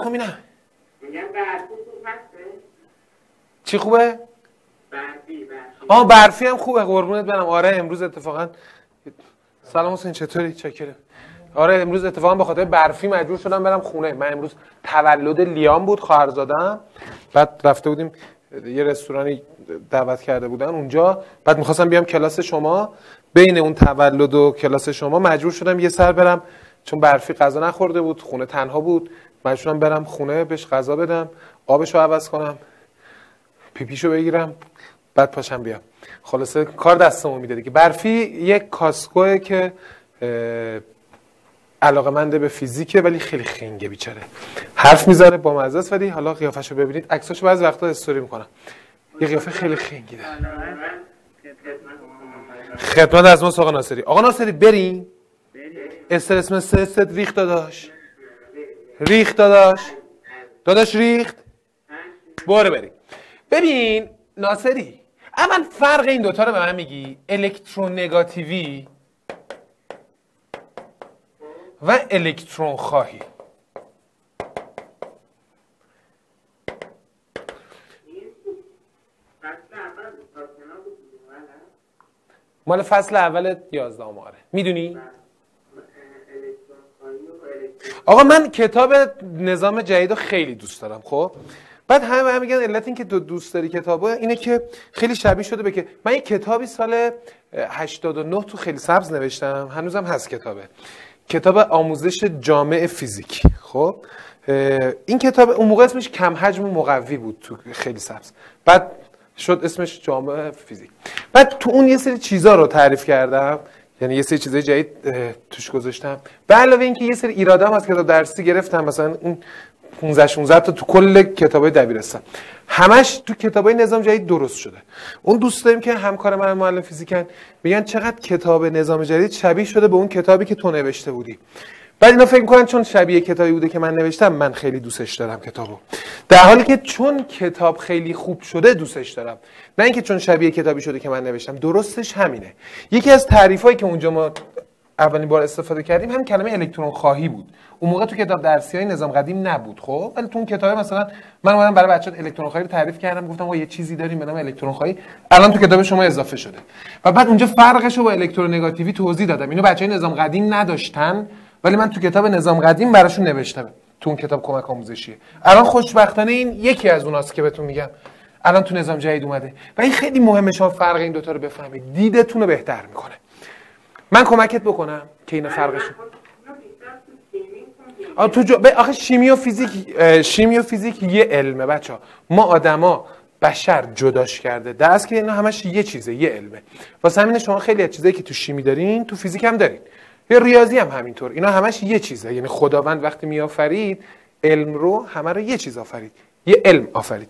خب میگم برفی خوب هسته؟ چی خوبه؟ برفی برفی. آه برفی هم خوبه. قربونت برم. آره امروز اتفاقا سلام حسین چطوری؟ چکره آره امروز اتفاقا به خاطر برفی مجبور شدم برم خونه. من امروز تولد لیام بود خواهرزادم بعد رفته بودیم یه رستورانی دعوت کرده بودن اونجا. بعد می‌خواستم بیام کلاس شما. بین اون تولد و کلاس شما مجبور شدم یه سر برم. چون برفی غذا نخورده بود خونه تنها بود. مجبور شدم برم خونه بهش غذا بدم آبشو عوض کنم پیپیشو بگیرم بعد پاشم بیام. خلاصه کار دستمون میده دیگه. برفی یک کاسکوه که علاقه منده به فیزیکه ولی خیلی خنگه بیچاره. حرف می‌ذاره با مزه است ولی حالا قیافشو ببینید. عکساشو بعضی وقتا استوری می‌کنم. یه قیافه خیلی خنگی داره. خدمت از ما آقا ناصری. آقا ناصری بریم؟ استرس مثل ریخت داداش. ریخت داداش. داداش ریخت. برو بریم. ببین ناصری اول فرق این دوتا رو به من میگی الکترونگاتیوی و الکترون خواهی. مال فصل اول 11 آره می‌دونی؟ آقا من کتاب نظام جدید خیلی دوست دارم خب؟ بعد همه هم میگن علت این که تو دوست داری کتابو اینه که خیلی شبیه شده به که من یک کتابی سال 89 تو خیلی سبز نوشتم هنوزم هست کتابه. کتاب آموزش جامع فیزیک خب؟ این کتاب اون موقع اسمش کم حجم و مقوی بود تو خیلی سبز. بعد شد اسمش جامع فیزیک. بعد تو اون یه سری چیزا رو تعریف کردم. یعنی یه سری چیزای جدید توش گذاشتم. به علاوه اینکه یه سری ایرادام از کتاب درسی گرفتم مثلا اون 15 16 تا تو کل کتابای دبیرستان. همش تو کتابای نظام جدید درست شده. اون دوست داریم که همکار من معلم فیزیکن میگن چقدر کتاب نظام جدید شبیه شده به اون کتابی که تو نوشته بودی. بعد اینا فکر می‌کنن چون شبیه کتابی بوده که من نوشتم من خیلی دوستش دارم کتابو. در حالی که چون کتاب خیلی خوب شده دوستش دارم. نه اینکه چون شبیه کتابی شده که من نوشتم درستش همینه. یکی از تعریفایی که اونجا ما اولین بار استفاده کردیم هم کلمه الکترون خواهی بود. اون موقع تو کتاب درسی های نظام قدیم نبود خب؟ ولی تو اون کتاب مثلا من اومدم برای بچه‌ها الکترون خواهی رو تعریف کردم گفتم آقا یه چیزی داریم به نام الکترون خواهی. الان تو کتاب شما اضافه شده. و بعد اونجا فرقش رو با الکترونگاتیوی توضیح دادم. اینو بچهای نظام قدیم نداشتن. ولی من تو کتاب نظام قدیم براشون نوشتم تو اون کتاب کمک آموزشیه الان خوشبختانه این یکی از اوناست که بهتون میگم. الان تو نظام جدید اومده. و این خیلی مهمه شما فرق این دوتا رو بفهمید. دیدتون رو بهتر می‌کنه. من کمکت بکنم که اینا فرقش تو جو... آخه شیمی و فیزیک شیمی و فیزیک یه علمه بچه ها. ما آدما بشر جداش کرده. دست که اینا همش یه چیزه یه علمه. واسه همین شما خیلی از چیزایی که تو شیمی دارین تو فیزیک هم دارین. یا ریاضی هم همینطور. اینا همش یه چیزه. یعنی خداوند وقتی میآفرید علم رو همه رو یه چیز آفرید. یه علم آفرید.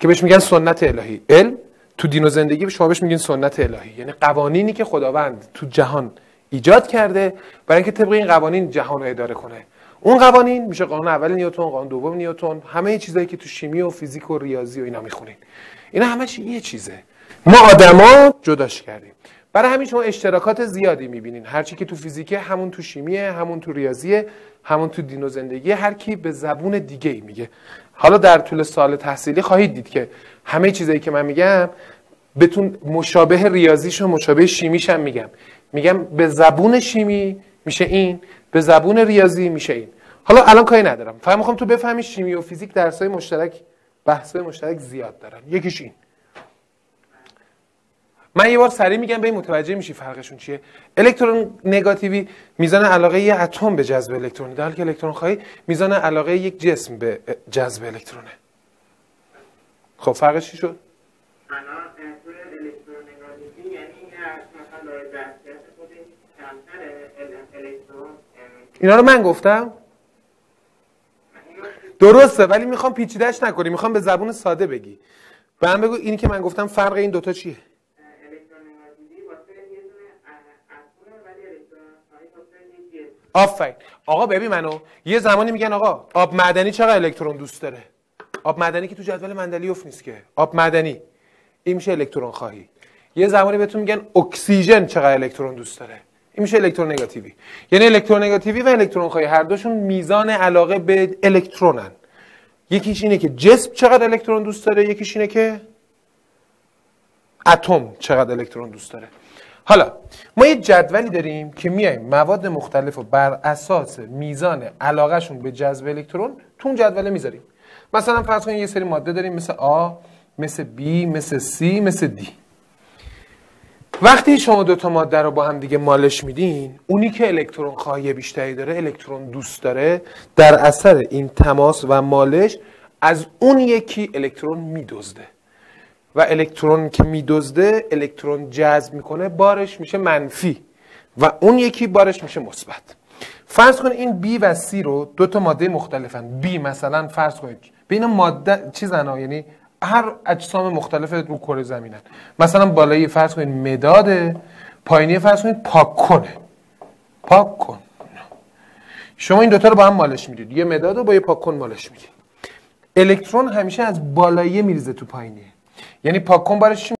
که بهش میگن سنت الهی. علم تو دین و زندگی شما بهش میگین سنت الهی. یعنی قوانینی که خداوند تو جهان ایجاد کرده برای اینکه طبق این قوانین جهان رو اداره کنه. اون قوانین میشه قانون اول نیوتن قانون دوم نیوتن. همه چیزایی که تو شیمی و فیزیک و ریاضی و اینا می‌خونین. اینا همش یه چیزه. ما آدما جداش کردیم. برای همین شما اشتراکات زیادی می‌بینین. هرچی که تو فیزیکه همون تو شیمیه همون تو ریاضیه همون تو دین و زندگی هر کی به زبون دیگه ای میگه. حالا در طول سال تحصیلی خواهید دید که همه چیزایی که من میگم بتون مشابه ریاضیش و مشابه شیمیش هم میگم. میگم به زبون شیمی میشه این به زبون ریاضی میشه این. حالا الان کاری ندارم. فقط می‌خوام تو بفهمی شیمی و فیزیک درسای مشترک بحثای مشترک زیاد دارن. یکیش این. من یه بار سریع میگم به این متوجه میشی فرقشون چیه. الکترون نگاتیوی میزان علاقه یه اتم به جذب الکترون. در حالی که الکترون خواهی میزان علاقه یک جسم به جذب الکترونه. خب فرقش چی شد؟ یعنی اینا رو من گفتم. درسته ولی می‌خوام پیچیدهش نکنی. می‌خوام به زبون ساده بگی. به من بگو اینی که من گفتم فرق این دوتا چیه؟ آفرین. آقا ببین منو یه زمانی میگن آقا آب معدنی چقدر الکترون دوست داره؟ آب معدنی که تو جدول مندلیوف نیست که. آب معدنی. این میشه الکترون خواهی. یه زمانی بهتون میگن اکسیژن چقدر الکترون دوست داره. میشه الکترونگاتیوی یعنی الکترونگاتیوی و الکترون خواهی. هر دوشون میزان علاقه به الکترونن. یکیش اینه که جسم چقدر الکترون دوست داره یکیش اینه که اتم چقدر الکترون دوست داره. حالا ما یه جدولی داریم که میایم مواد مختلف رو بر اساس میزان علاقهشون به جذب الکترون تو اون جدوله می‌ذاریم. مثلا فرض کنید یه سری ماده داریم مثل آ مثل B مثل C مثل D. وقتی شما دو تا ماده رو با هم دیگه مالش میدین اونی که الکترون خواهی بیشتری داره الکترون دوست داره در اثر این تماس و مالش از اون یکی الکترون میدزده. و الکترون که میدزده الکترون جذب می‌کنه بارش میشه منفی. و اون یکی بارش میشه مثبت. فرض کنید این B و C رو دو تا ماده مختلفن. B مثلا فرض کنید بین ماده چیزن یعنی هر اجسام مختلف رو کره زمینن. مثلا بالایی فرض کنید مداد پایینی فرض کنید پاک کنه. پاک کن. شما این دوتا رو با هم مالش می‌دید. یه مداد رو با یه پاک کن مالش می‌دید. الکترون همیشه از بالایی میریزه تو پایینی. یعنی پاک کن بارش